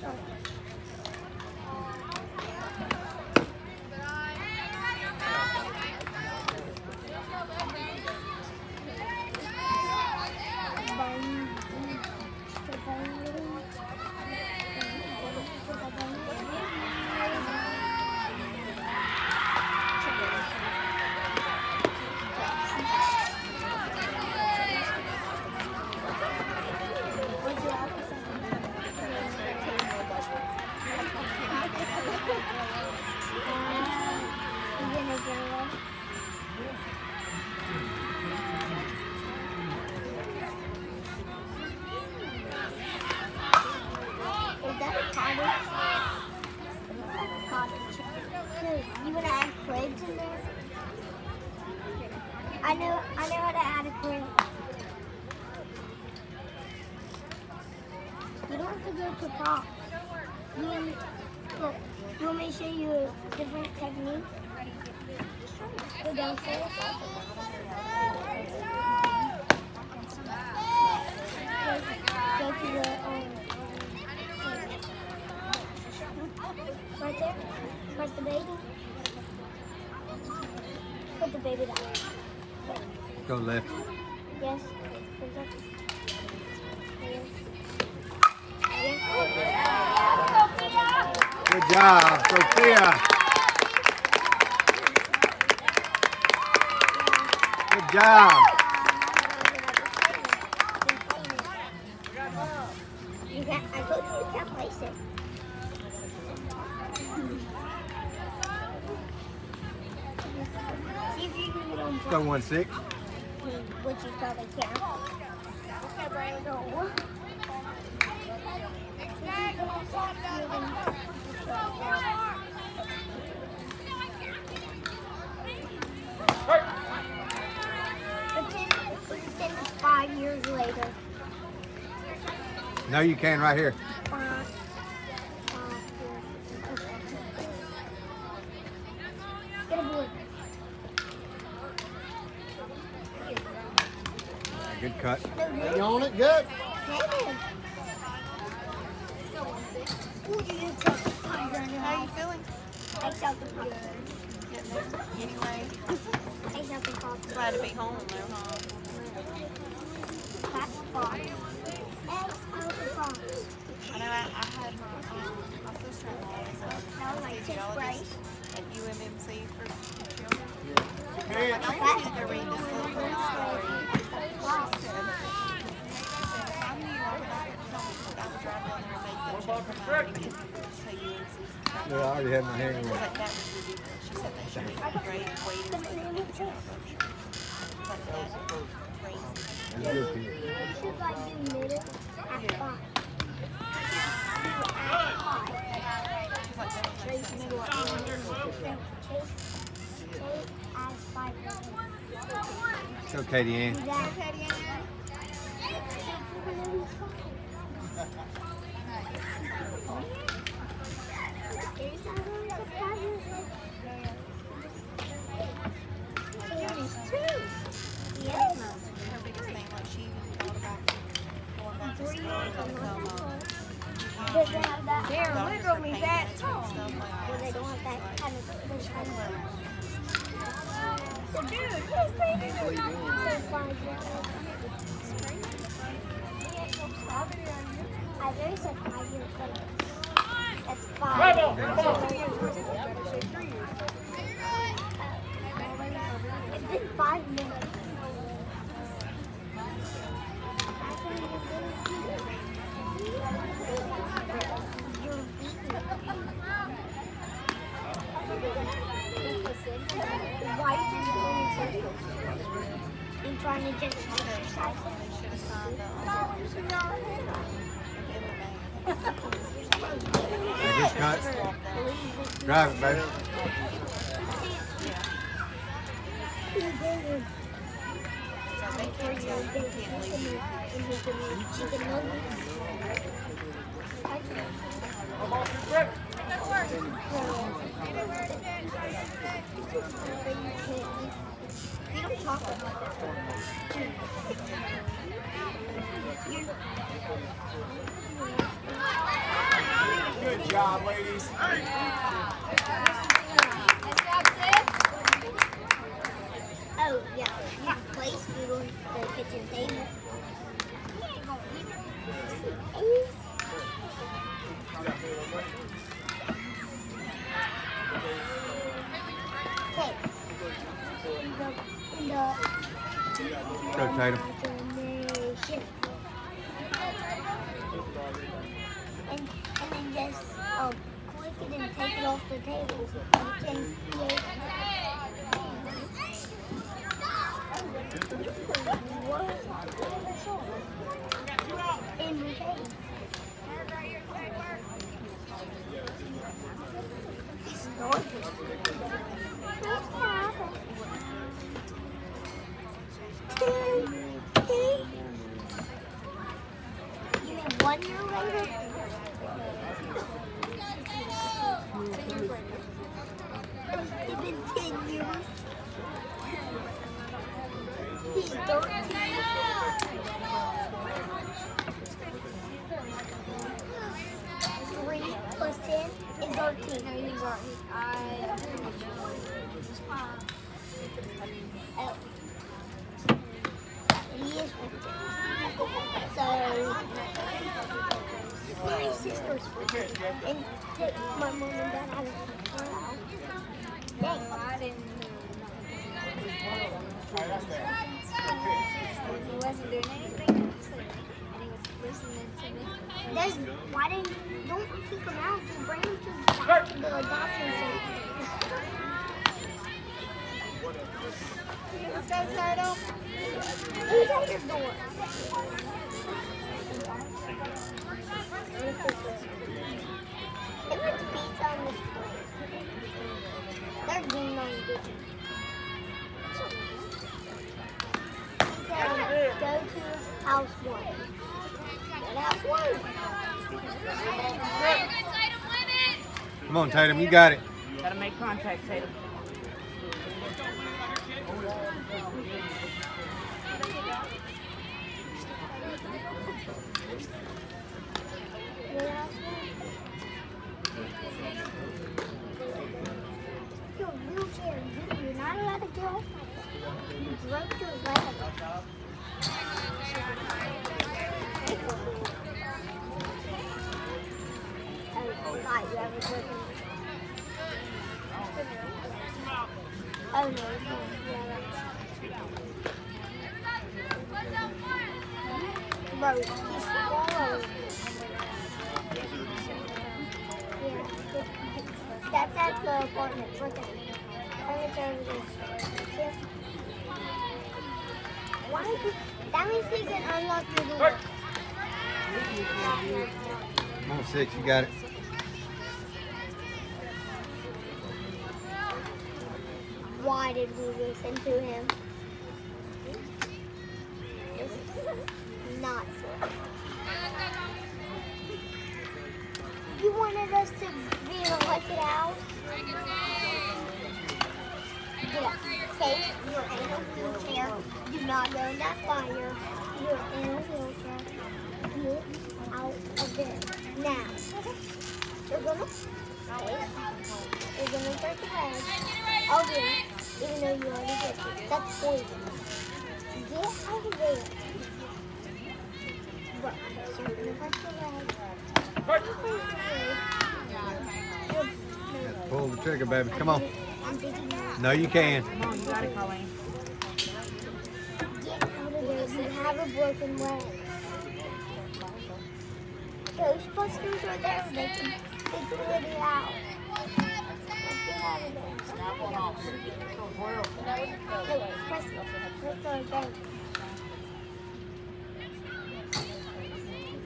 Thank you. you want to add cribs in there? I know, I know how to add a crib. You don't have to go to pop. You want, look, you want me to show you different types Go downstairs. Go, go to the, um, right there. Where's the baby? Put the baby down. Go left. Yes. Goes up. Yes. Yes. Good job, Sophia. Job. One six. you. Okay, Brian. Pretend, pretend it's five years later. No, you can right here. Five, five years. Get a board. Good cut. No, no. You on it? Good. Hey. Ooh, you did take the pop gun How you off. feeling? I felt the pop gun. Getting there? Anyway, I felt the pop glad to be home though, huh? That's pop. I know I, I had my, um, my sister-in-law is a That was my fifth grade. anesthesiologist at UMMC for children. Hey, Like, I want you to read this little girl story. She said, if I knew I would have told me I would drive down there and make that trip from Miami to UMC. Yeah, I already had my hand She in was like, that was ridiculous. She said they should be great waiting But the name is. Like that is crazy. It's good for you. Should I do middle at five? At five. She's like, that don't Said five years later. That's five. To just cut. Drive it, baby. So they can't tell you, can't leave. You don't talk about Good job, ladies. Oh, yeah. You place food on the kitchen table. Okay. Go, Tatum. imagination. And, then just um, click it and take it off the table. You can the why didn't don't kick him out? Just bring him to to the adoption center. Let's go, Turtle. Who's at your door? If it's pizza on the screen, they're being on good. So go to house one. Go to house one. Come on, Tatum, you got it. Gotta make contact, Tatum. Go to house one. You're a wheelchair. You- You're not allowed to get off like. You broke your leg. Oh, no, that's- at the apartment. Look at it. That means he can unlock your door. Come on, six, you got it. Why did we listen to him? Not so. You wanted us to be a haunted house? Yeah. Take you're in a wheelchair. Do not go in that fire. You're in a wheelchair. Get out of there. Now. You're gonna. You're gonna leg. I'll do it. Even though you already did it. That's poison. Get out of there. Right. So you're gonna break your leg. Break your leg. You're- Pull the trigger, baby. Come on. I'm digging out. No, you can. Come on, you got it, Colleen. Get out of there. You have a broken leg. Ghostbusters are there. They can figure it out. Get out of there. Hey, press it. Press the button.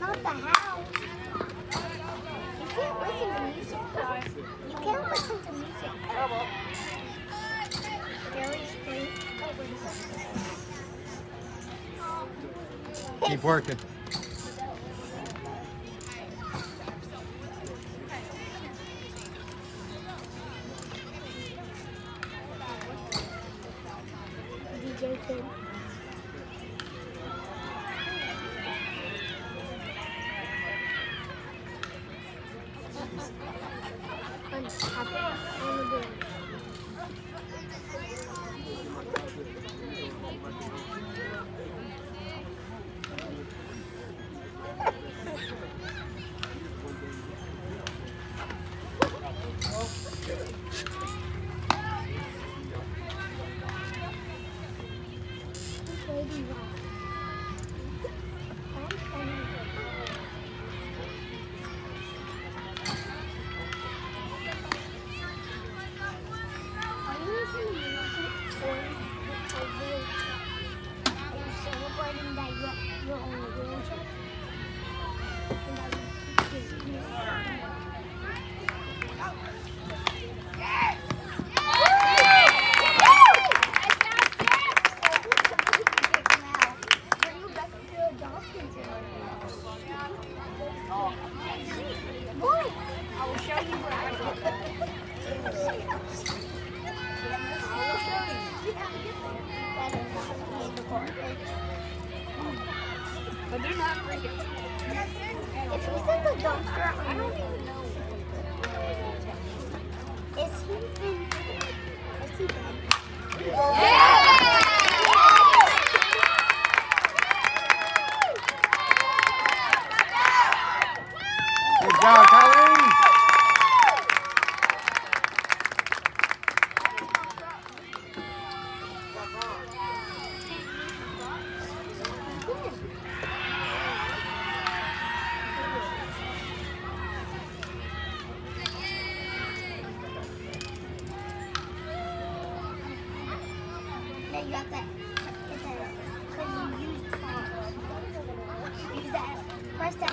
Not the house. You can't listen to music. You can't listen to music. Keep working. You're not freaking. If he's in the dumpster, I don't even know. Is he in? Is he dead? Good job, Colleen. No, you got that. Hit that. Cause you use uh, use that. Press the X.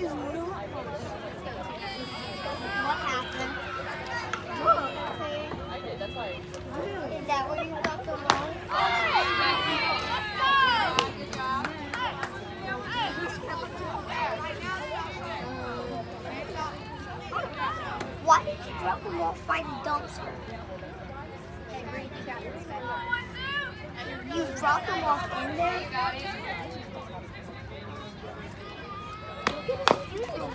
What happened? Is that where you got the Why did you drop them off by the dumpster? You dropped them off in there? Look at his shoes, they're big. It doesn't matter.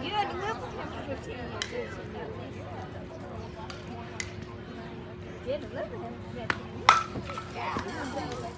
You had to live with him for 15 years. didn't you? Had live with him for 15 years.